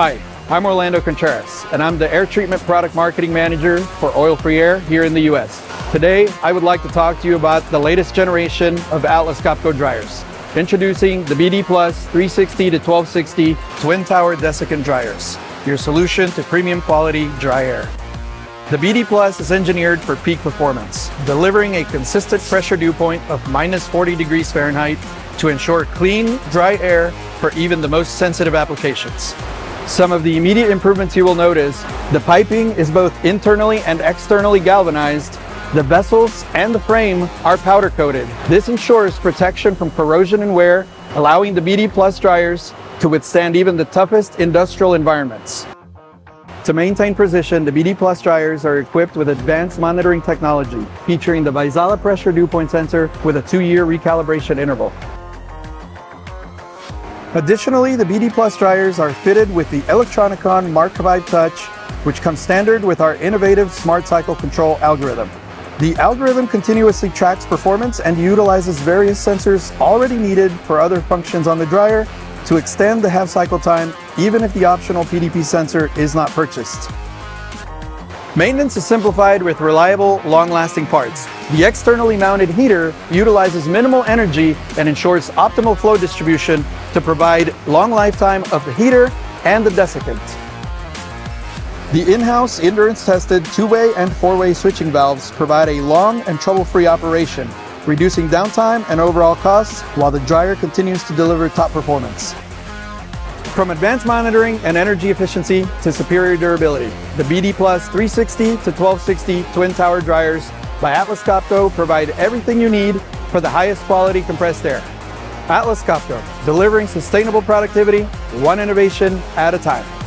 Hi, I'm Orlando Contreras, and I'm the Air Treatment Product Marketing Manager for Oil Free Air here in the US. Today, I would like to talk to you about the latest generation of Atlas Copco dryers. Introducing the BD Plus 360 to 1260 Twin Tower Desiccant Dryers, your solution to premium quality dry air. The BD Plus is engineered for peak performance, delivering a consistent pressure dew point of minus 40 degrees Fahrenheit to ensure clean, dry air for even the most sensitive applications. Some of the immediate improvements you will notice, the piping is both internally and externally galvanized, the vessels and the frame are powder coated. This ensures protection from corrosion and wear, allowing the BD Plus dryers to withstand even the toughest industrial environments. To maintain precision, the BD Plus dryers are equipped with advanced monitoring technology, featuring the Vaisala pressure dew point sensor with a two-year recalibration interval. Additionally, the BD Plus dryers are fitted with the Elektronikon Mark 5 Touch, which comes standard with our innovative Smart Cycle Control algorithm. The algorithm continuously tracks performance and utilizes various sensors already needed for other functions on the dryer to extend the half cycle time even if the optional PDP sensor is not purchased. Maintenance is simplified with reliable, long-lasting parts. The externally mounted heater utilizes minimal energy and ensures optimal flow distribution to provide long lifetime of the heater and the desiccant. The in-house endurance-tested two-way and four-way switching valves provide a long and trouble-free operation, reducing downtime and overall costs while the dryer continues to deliver top performance. From advanced monitoring and energy efficiency to superior durability, the BD Plus 360 to 1260 Twin Tower dryers by Atlas Copco provide everything you need for the highest quality compressed air. Atlas Copco, delivering sustainable productivity, one innovation at a time.